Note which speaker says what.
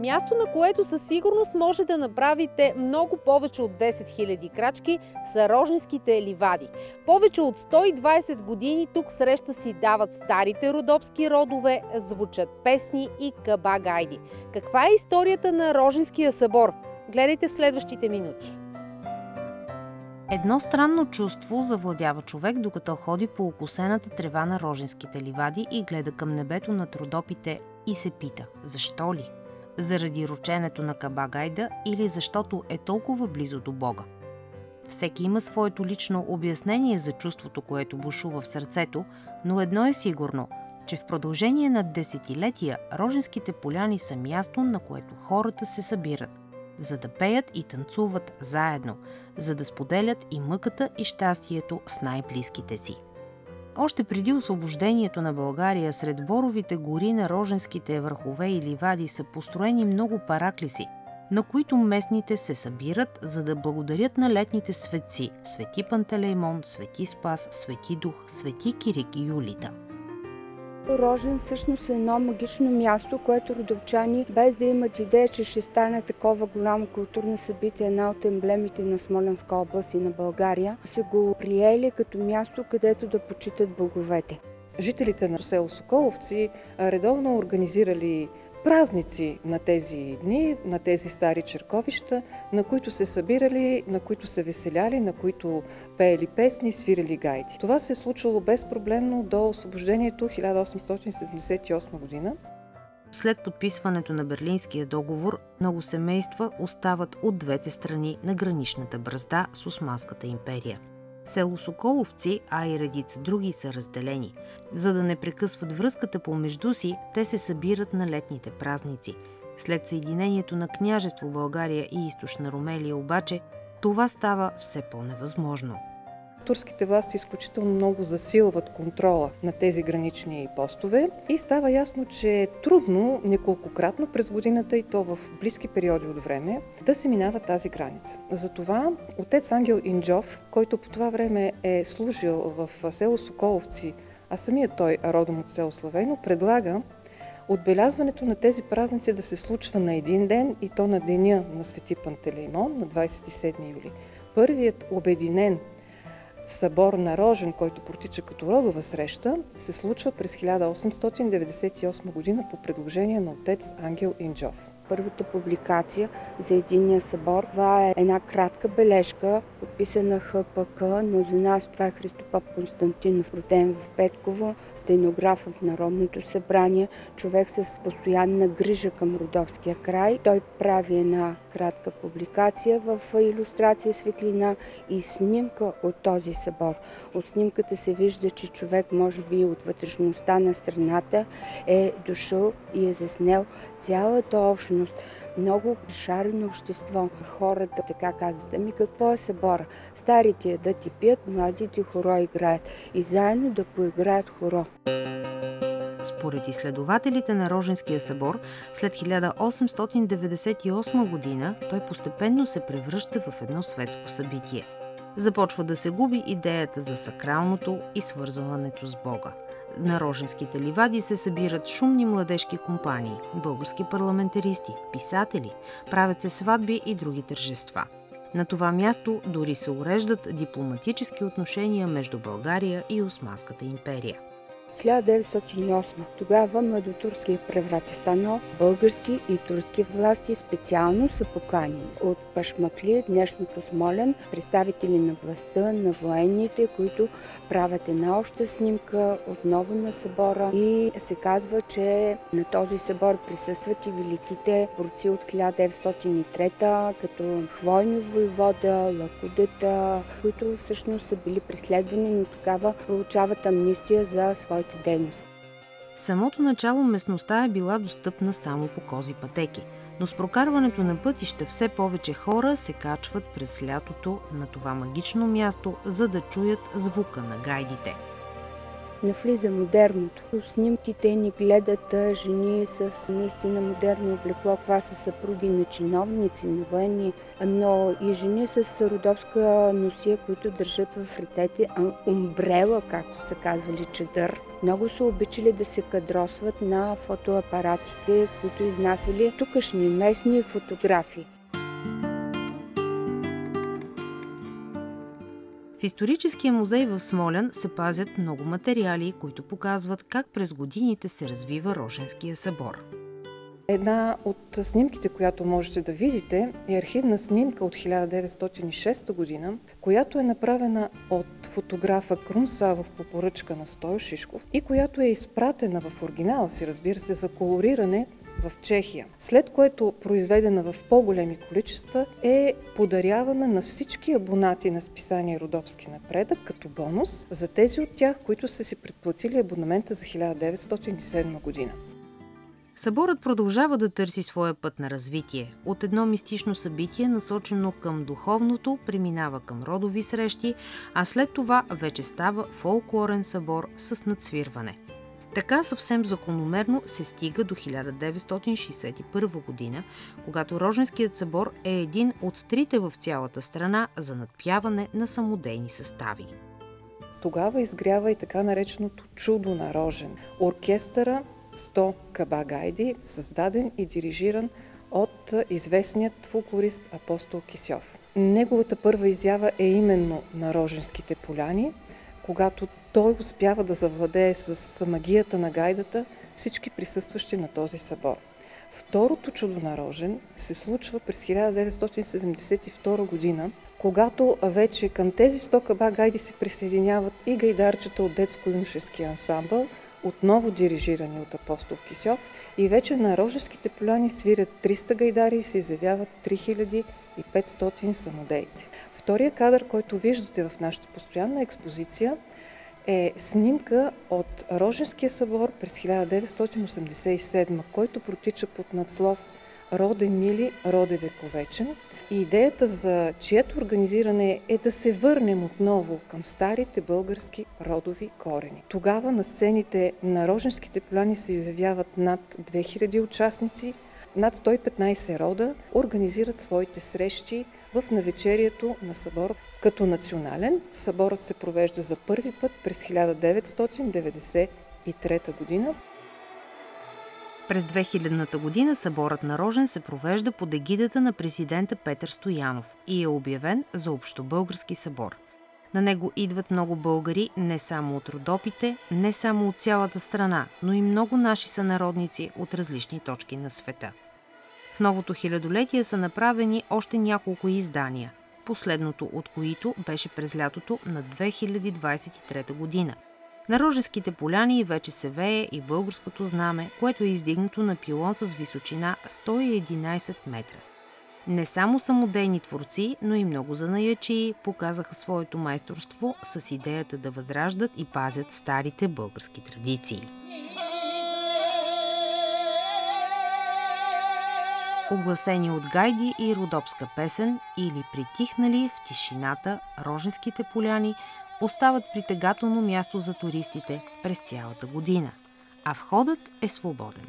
Speaker 1: Място, на което със сигурност може да направите много повече от 10 000 крачки, са Рожинските ливади. Повече от 120 години тук среща си дават старите родопски родове, звучат песни и кабагайди. Каква е историята на Рожинския събор? Гледайте в следващите минути.
Speaker 2: Едно странно чувство завладява човек, докато ходи по окосената трева на рожинските ливади и гледа към небето на трудопите и се пита – защо ли? Заради рученето на Кабагайда или защото е толкова близо до Бога? Всеки има своето лично обяснение за чувството, което бушува в сърцето, но едно е сигурно – че в продължение на десетилетия Рожинските поляни са място, на което хората се събират – за да пеят и танцуват заедно, за да споделят и мъката и щастието с най-близките си. Още преди освобождението на България сред боровите гори на Роженските върхове и ливади са построени много параклиси, на които местните се събират, за да благодарят на летните светци – Свети Пантелеймон, Свети Спас, Свети Дух, Свети Кирик и Юлита –
Speaker 3: Рожен всъщност е едно магично място, което родовчани, без да имат идея, че ще стане такова голямо културно събитие, една от емблемите на Смоленска област и на България, са го приели като място, където да почитат боговете.
Speaker 4: Жителите на село Соколовци редовно организирали празници на тези дни, на тези стари черковища, на които се събирали, на които се веселяли, на които пеели песни, свирили гайди. Това се е случвало безпроблемно до освобождението 1878 година.
Speaker 2: След подписването на Берлинския договор, много семейства остават от двете страни на граничната бразда с Османската империя – Село Соколовци, а и редица други са разделени. За да не прекъсват връзката помежду си, те се събират на летните празници. След съединението на княжество България и източна Румелия обаче, това става все по-невъзможно
Speaker 4: турските власти изключително много засилват контрола на тези гранични постове и става ясно, че е трудно неколкократно през годината и то в близки периоди от време да се минава тази граница. Затова отец Ангел Инджов, който по това време е служил в село Соколовци, а самият той, родом от село Славено, предлага отбелязването на тези празници да се случва на един ден и то на деня на Свети Пантелеймон, на 27 юли. Първият обединен събор на Рожен, който протича като родова среща, се случва през 1898 година по предложение на отец Ангел Инджов
Speaker 3: първата публикация за единния събор. Това е една кратка бележка, подписана ХПК, но за нас това е Христопап Константинов, роден в Петково, стенограф в Народното събрание, човек с постоянна грижа към Родовския край. Той прави една кратка публикация в иллюстрация светлина и снимка от този събор. От снимката се вижда, че човек, може би от вътрешността на страната, е дошъл и е заснел цялата общност. Много шарено общество. Хората така казват, ами какво е събора? Старите да ти пият, младите хоро играят и заедно да поиграят хоро.
Speaker 2: Според изследователите на Роженския събор, след 1898 година той постепенно се превръща в едно светско събитие. Започва да се губи идеята за сакралното и свързването с Бога. На Роженските ливади се събират шумни младежки компании, български парламентаристи, писатели, правят се сватби и други тържества. На това място дори се уреждат дипломатически отношения между България и Османската империя.
Speaker 3: 1908. Тогава младотурския преврат е станал. Български и турски власти специално са поканени от Пашмакли, днешното Смолен, представители на властта, на военните, които правят една обща снимка отново на събора и се казва, че на този събор присъстват и великите борци от 1903 като Хвойно воевода, Лакудета, които всъщност са били преследвани, но тогава получават амнистия за своите дейност.
Speaker 2: В самото начало местността е била достъпна само по кози пътеки, но с прокарването на пътища все повече хора се качват през лятото на това магично място, за да чуят звука на гайдите.
Speaker 3: Навлиза модерното. Снимките ни гледат жени с наистина модерно облекло. Това са съпруги на чиновници, на военни, но и жени с родовска носия, които държат в ръцете умбрела, както са казвали, чадър. Много са обичали да се кадросват на фотоапаратите, които изнасяли тукашни местни фотографии.
Speaker 2: В историческия музей в Смолян се пазят много материали, които показват как през годините се развива Роженския събор.
Speaker 4: Една от снимките, която можете да видите, е архивна снимка от 1906 година, която е направена от фотографа Крум Савов по поръчка на Стою Шишков и която е изпратена в оригинала си, разбира се, за колориране в Чехия, след което произведена в по-големи количества е подарявана на всички абонати на списание Родопски напредък като бонус за тези от тях, които са си предплатили абонамента за 1907 година.
Speaker 2: Съборът продължава да търси своя път на развитие. От едно мистично събитие, насочено към духовното, преминава към родови срещи, а след това вече става фолклорен събор с надсвирване. Така съвсем закономерно се стига до 1961 година, когато Роженският събор е един от трите в цялата страна за надпяване на самодейни състави.
Speaker 4: Тогава изгрява и така нареченото чудо на Рожен. Оркестъра 100 кабагайди, създаден и дирижиран от известният фолклорист Апостол Кисьов. Неговата първа изява е именно на Роженските поляни, когато той успява да завладее с магията на гайдата всички присъстващи на този събор. Второто чудо на Рожен се случва през 1972 година, когато вече към тези 100 каба гайди се присъединяват и гайдарчета от детско-юношески ансамбъл, отново дирижирани от апостол Кисьов, и вече на Рожеските поляни свирят 300 гайдари и се изявяват 3500 самодейци. Втория кадър, който виждате в нашата постоянна експозиция, е снимка от Роженския събор през 1987, който протича под надслов Роде мили, роде вековечен. И идеята за чието организиране е да се върнем отново към старите български родови корени. Тогава на сцените на Роженските поляни се изявяват над 2000 участници, над 115 рода организират своите срещи в навечерието на събор. Като национален, съборът се провежда за първи път през 1993 година.
Speaker 2: През 2000-та година съборът на Рожен се провежда под егидата на президента Петър Стоянов и е обявен за общобългарски събор. На него идват много българи не само от Родопите, не само от цялата страна, но и много наши сънародници от различни точки на света. В новото хилядолетие са направени още няколко издания, последното от които беше през лятото на 2023 година. На Рожеските поляни вече се вее и българското знаме, което е издигнато на пилон с височина 111 метра. Не само самодейни творци, но и много занаячии показаха своето майсторство с идеята да възраждат и пазят старите български традиции. Огласени от гайди и родопска песен или притихнали в тишината роженските поляни остават притегателно място за туристите през цялата година, а входът е свободен.